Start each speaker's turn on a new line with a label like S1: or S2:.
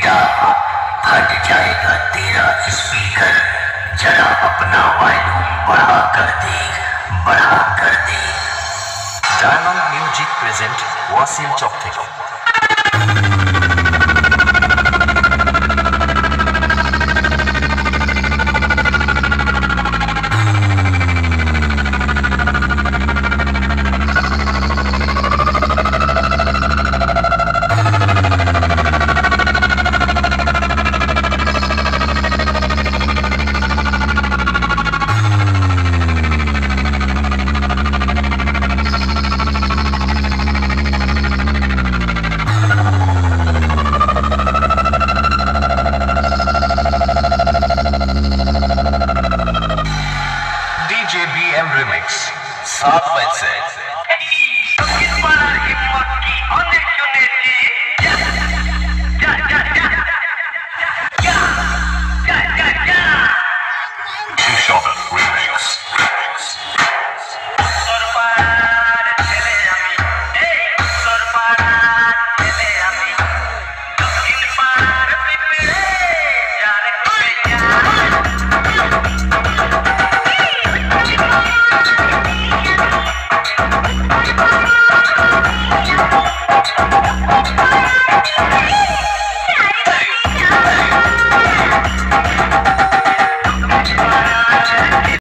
S1: बेटा हट जाएगा तेरा स्पीकर जरा अपना वॉल्यूम बढ़ा कर दे बढ़ा कर दे
S2: diamond music present Wasim Chowk remix. Saad Mindset.